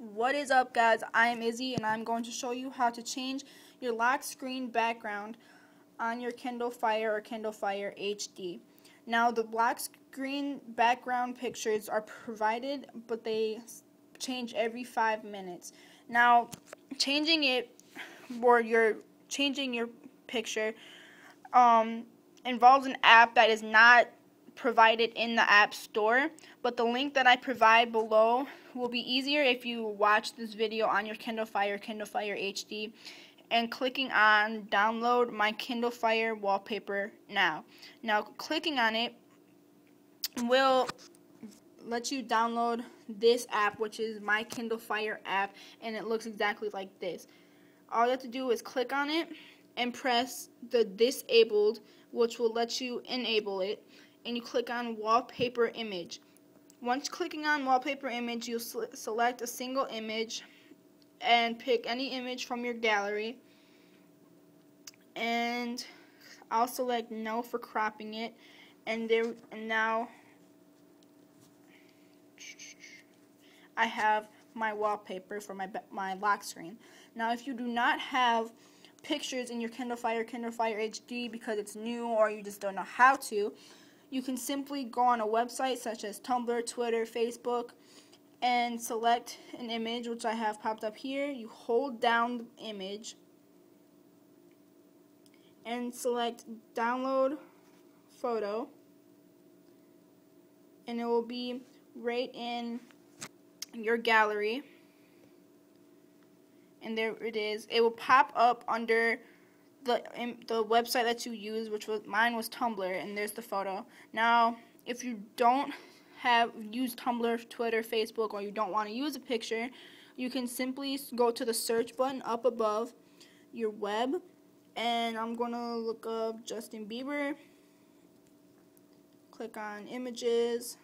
What is up guys, I am Izzy and I'm going to show you how to change your lock screen background on your Kindle Fire or Kindle Fire HD. Now the lock screen background pictures are provided but they change every five minutes. Now changing it or you're changing your picture um, involves an app that is not provided in the App Store, but the link that I provide below will be easier if you watch this video on your Kindle Fire, Kindle Fire HD, and clicking on download my Kindle Fire wallpaper now. Now clicking on it will let you download this app, which is my Kindle Fire app, and it looks exactly like this. All you have to do is click on it and press the disabled, which will let you enable it and you click on wallpaper image. Once clicking on wallpaper image, you'll select a single image and pick any image from your gallery. And I'll select no for cropping it. And there and now I have my wallpaper for my my lock screen. Now if you do not have pictures in your Kindle Fire Kindle Fire HD because it's new or you just don't know how to, you can simply go on a website such as Tumblr, Twitter, Facebook, and select an image, which I have popped up here. You hold down the image and select download photo and it will be right in your gallery and there it is it will pop up under the the website that you use, which was mine was Tumblr, and there's the photo. Now, if you don't have use Tumblr, Twitter, Facebook, or you don't want to use a picture, you can simply go to the search button up above your web, and I'm gonna look up Justin Bieber. Click on images.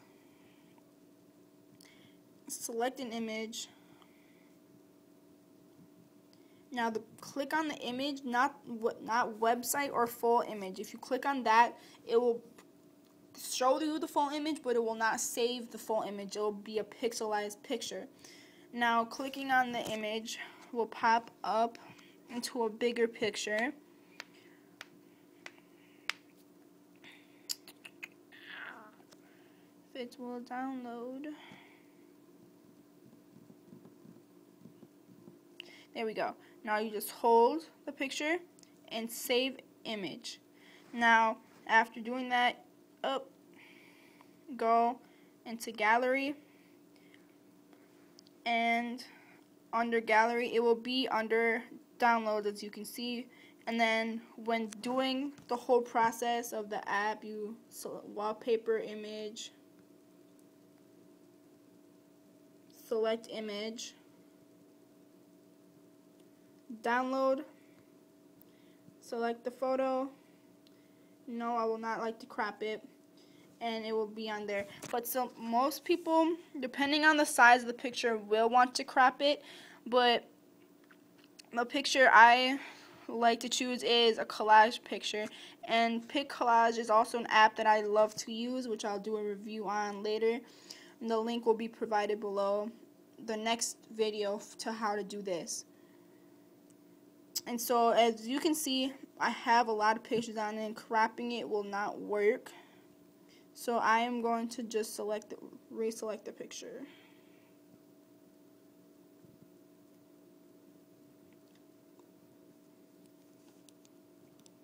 Select an image now, the click on the image, not not website or full image. If you click on that, it will show you the full image, but it will not save the full image. It will be a pixelized picture. Now, clicking on the image will pop up into a bigger picture. It will download. There we go. Now you just hold the picture and save image. Now, after doing that, up, go into gallery, and under gallery, it will be under download as you can see. And then when doing the whole process of the app, you select wallpaper image, select image, download, select the photo. No, I will not like to crop it and it will be on there. But so most people, depending on the size of the picture, will want to crop it. But the picture I like to choose is a collage picture. And PicCollage is also an app that I love to use, which I'll do a review on later. And the link will be provided below the next video to how to do this and so as you can see I have a lot of pictures on it and cropping it will not work so I am going to just select the, reselect the picture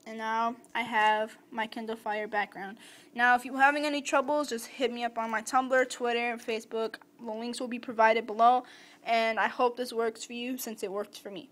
and now I have my Kindle Fire background. Now, if you're having any troubles, just hit me up on my Tumblr, Twitter, Facebook. The links will be provided below, and I hope this works for you since it worked for me.